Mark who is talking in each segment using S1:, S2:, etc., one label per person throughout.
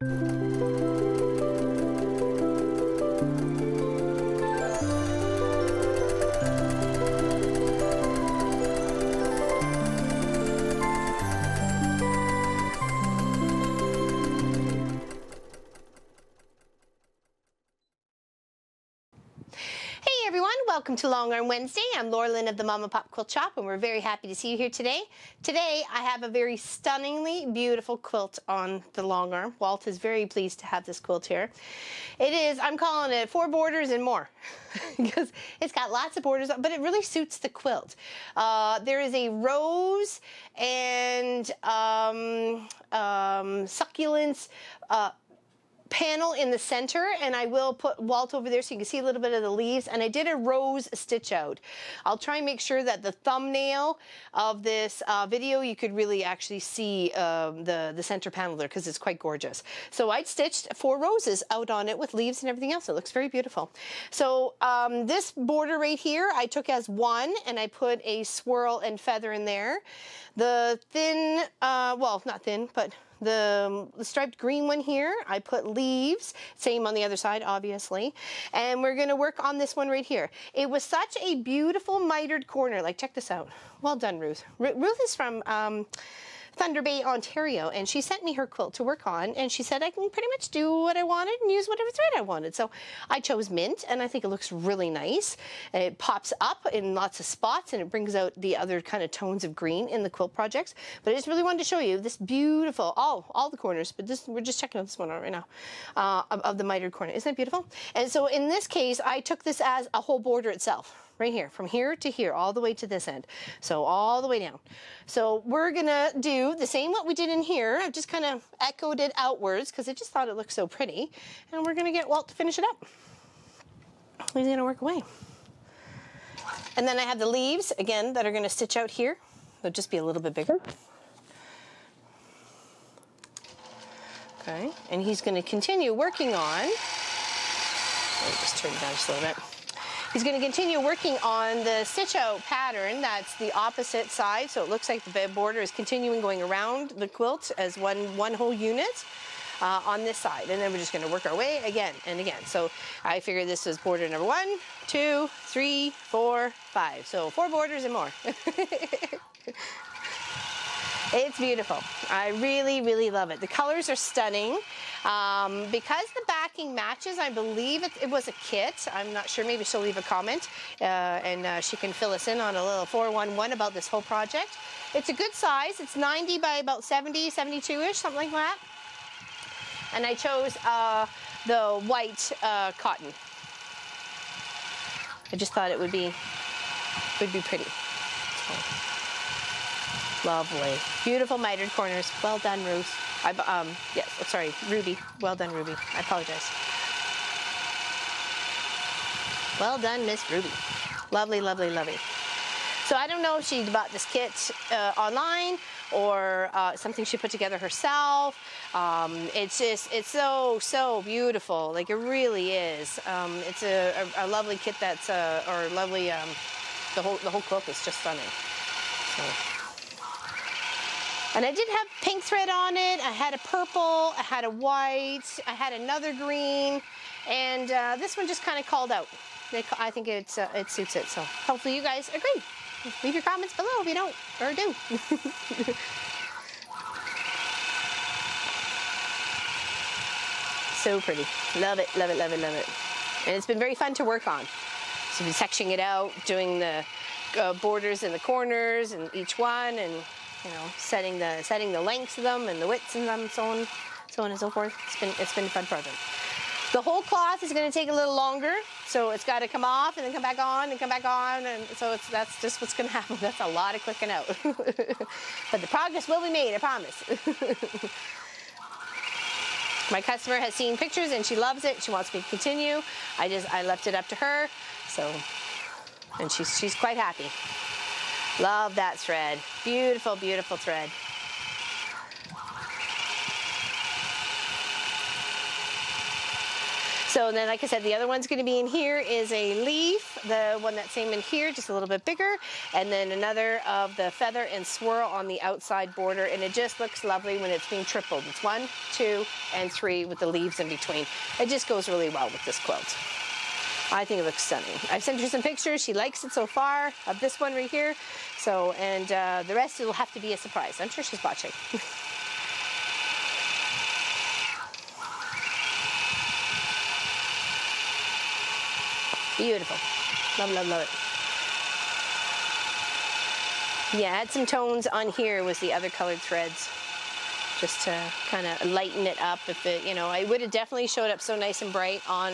S1: Thank you. Welcome to Long Arm Wednesday. I'm Laura Lynn of the Mom and Pop Quilt Shop, and we're very happy to see you here today. Today, I have a very stunningly beautiful quilt on the long arm. Walt is very pleased to have this quilt here. It is, I'm calling it four borders and more, because it's got lots of borders, but it really suits the quilt. Uh, there is a rose and um, um, succulents, uh, panel in the center and I will put Walt over there so you can see a little bit of the leaves and I did a rose stitch out. I'll try and make sure that the thumbnail of this uh, video you could really actually see um, the, the center panel there because it's quite gorgeous. So I stitched four roses out on it with leaves and everything else. It looks very beautiful. So um, this border right here I took as one and I put a swirl and feather in there. The thin, uh, well not thin, but the, the striped green one here, I put leaves, same on the other side, obviously. And we're gonna work on this one right here. It was such a beautiful mitered corner. Like, check this out. Well done, Ruth. R Ruth is from, um, Thunder Bay, Ontario, and she sent me her quilt to work on, and she said I can pretty much do what I wanted and use whatever thread I wanted. So I chose mint, and I think it looks really nice. It pops up in lots of spots, and it brings out the other kind of tones of green in the quilt projects. But I just really wanted to show you this beautiful, all, all the corners, but this we're just checking out this one right now, uh, of, of the mitered corner. Isn't it beautiful? And so in this case, I took this as a whole border itself right here, from here to here, all the way to this end. So all the way down. So we're gonna do the same what we did in here. I've just kind of echoed it outwards because I just thought it looked so pretty. And we're gonna get Walt to finish it up. He's gonna work away. And then I have the leaves, again, that are gonna stitch out here. They'll just be a little bit bigger. Okay, and he's gonna continue working on, let me just turn it down just a little bit. He's going to continue working on the stitch out pattern that's the opposite side. So it looks like the border is continuing going around the quilt as one, one whole unit. Uh, on this side. And then we're just gonna work our way again and again. So I figure this was border number one, two, three, four, five. So four borders and more. It's beautiful. I really, really love it. The colors are stunning. Um, because the backing matches, I believe it, it, was a kit. I'm not sure. Maybe she'll leave a comment uh, and uh, she can fill us in on a little 411 about this whole project. It's a good size. It's 90 by about 70, 72-ish, something like that. And I chose uh, the white uh, cotton. I just thought it would be would be pretty. So. Lovely. Beautiful mitered corners. Well done, Ruth. I, um, yes, oh, sorry, Ruby. Well done, Ruby. I apologize. Well done, Miss Ruby. Lovely, lovely, lovely. So I don't know if she bought this kit uh, online or uh, something she put together herself. Um, it's just, it's so, so beautiful. Like it really is. Um, it's a, a, a, lovely kit that's, uh, or lovely, um, the whole, the whole quilt is just stunning. So. And I did have pink thread on it. I had a purple, I had a white, I had another green, and uh, this one just kind of called out. I think it's, uh, it suits it, so hopefully you guys agree. Leave your comments below if you don't, or do. so pretty. Love it, love it, love it, love it. And it's been very fun to work on. So been sectioning it out, doing the uh, borders in the corners and each one, and you know, setting the setting the lengths of them and the widths of them, so on, so on and so forth. It's been it's been a fun project. The whole cloth is going to take a little longer, so it's got to come off and then come back on and come back on, and so it's that's just what's going to happen. That's a lot of clicking out, but the progress will be made. I promise. My customer has seen pictures and she loves it. She wants me to continue. I just I left it up to her, so and she's she's quite happy. Love that thread. Beautiful, beautiful thread. So then, like I said, the other one's going to be in here is a leaf, the one that's same in here, just a little bit bigger, and then another of the feather and swirl on the outside border, and it just looks lovely when it's being tripled. It's one, two, and three with the leaves in between. It just goes really well with this quilt. I think it looks stunning. I've sent her some pictures. She likes it so far of this one right here. So, and uh, the rest will have to be a surprise. I'm sure she's watching. Beautiful. Love, love, love it. Yeah, add some tones on here with the other colored threads just to kind of lighten it up if it, you know, I would have definitely showed up so nice and bright on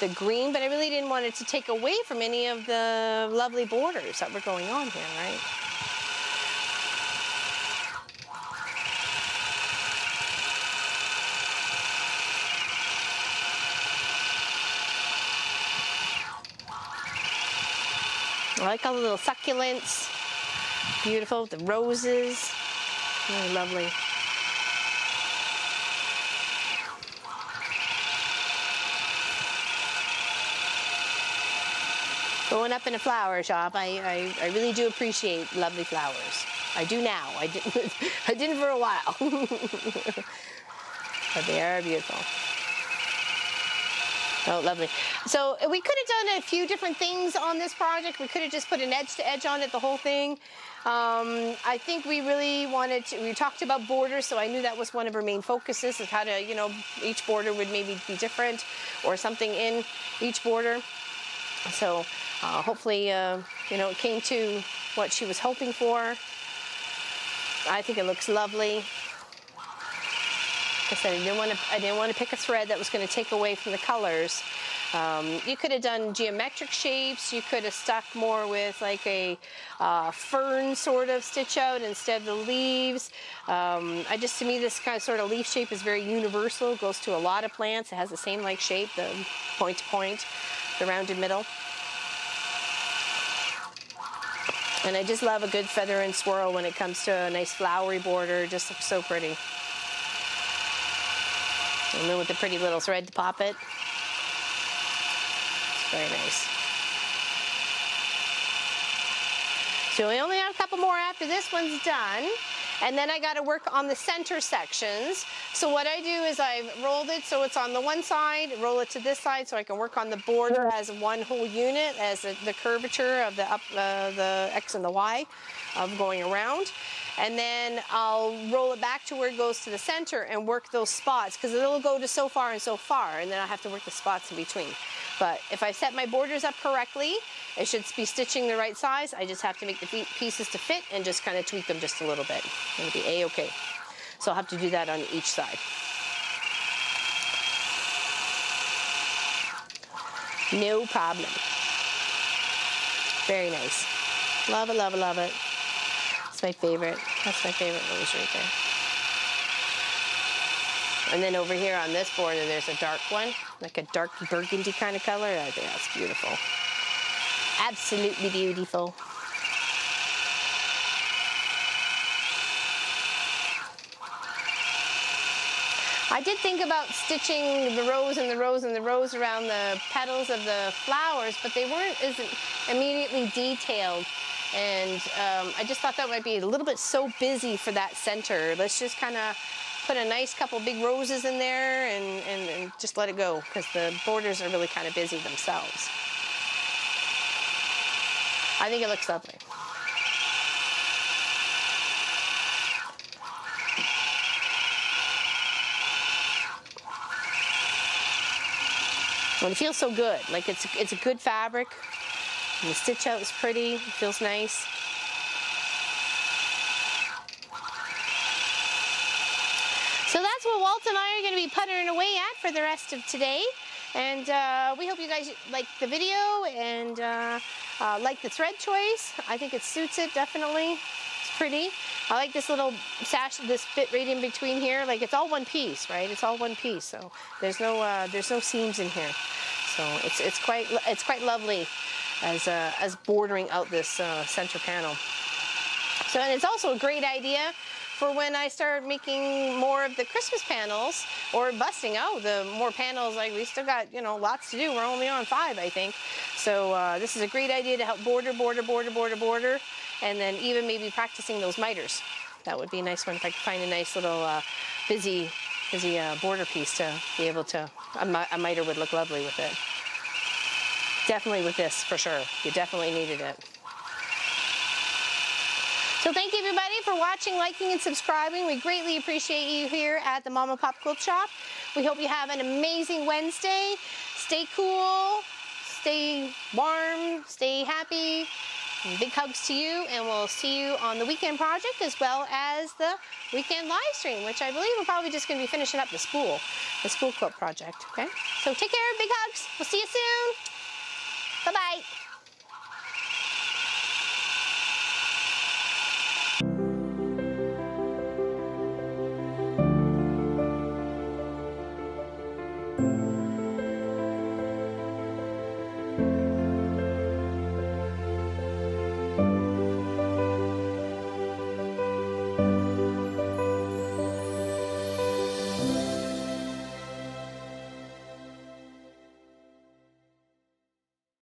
S1: the green, but I really didn't want it to take away from any of the lovely borders that were going on here, right? I like all the little succulents. Beautiful, the roses. Really lovely. Growing up in a flower shop, I, I, I really do appreciate lovely flowers. I do now. I didn't, I didn't for a while. but they are beautiful. Oh, lovely. So we could have done a few different things on this project. We could have just put an edge to edge on it, the whole thing. Um, I think we really wanted to, we talked about borders, so I knew that was one of our main focuses of how to, you know, each border would maybe be different or something in each border. So uh, hopefully, uh, you know, it came to what she was hoping for. I think it looks lovely. Like I said, I didn't want to, I didn't want to pick a thread that was going to take away from the colors. Um, you could have done geometric shapes. You could have stuck more with like a uh, fern sort of stitch out instead of the leaves. Um, I just, to me, this kind of sort of leaf shape is very universal. It goes to a lot of plants. It has the same like shape, the point to point, the rounded middle. And I just love a good feather and swirl when it comes to a nice flowery border. Just looks so pretty. And then with the pretty little thread to pop it. It's very nice. So we only have a couple more after this one's done. And then I got to work on the center sections. So what I do is I've rolled it so it's on the one side, roll it to this side so I can work on the border as one whole unit, as the, the curvature of the up, uh, the X and the Y of going around and then I'll roll it back to where it goes to the center and work those spots because it'll go to so far and so far and then I'll have to work the spots in between. But if I set my borders up correctly, it should be stitching the right size. I just have to make the pieces to fit and just kind of tweak them just a little bit. It'll be a-okay. So I'll have to do that on each side. No problem. Very nice. Love it, love it, love it It's my favorite. That's my favorite rose right there. And then over here on this border, there's a dark one, like a dark burgundy kind of color. I think that's beautiful. Absolutely beautiful. I did think about stitching the rows and the rows and the rows around the petals of the flowers, but they weren't as immediately detailed. And um, I just thought that might be a little bit so busy for that center. Let's just kind of put a nice couple big roses in there and, and, and just let it go because the borders are really kind of busy themselves. I think it looks lovely. And it feels so good. Like it's it's a good fabric. And the stitch out is pretty, it feels nice. So that's what Walt and I are going to be puttering away at for the rest of today. And uh, we hope you guys like the video and uh, uh, like the thread choice. I think it suits it, definitely. It's pretty. I like this little sash, this bit right in between here. Like it's all one piece, right? It's all one piece. So there's no, uh, there's no seams in here. So it's, it's quite, it's quite lovely as, uh, as bordering out this uh, center panel. So and it's also a great idea for when I start making more of the Christmas panels or busting out the more panels. Like we still got, you know, lots to do. We're only on five, I think. So uh, this is a great idea to help border, border, border, border, border, and then even maybe practicing those miters. That would be a nice one if I could find a nice little uh, busy, busy uh, border piece to be able to, a, a miter would look lovely with it. Definitely with this, for sure. You definitely needed it. So thank you everybody for watching, liking, and subscribing. We greatly appreciate you here at the Mom and Pop Quilt Shop. We hope you have an amazing Wednesday. Stay cool, stay warm, stay happy. Big hugs to you, and we'll see you on the weekend project as well as the weekend live stream, which I believe we're probably just going to be finishing up the spool, the spool quilt project. Okay, so take care, big hugs. We'll see you soon. Bye bye.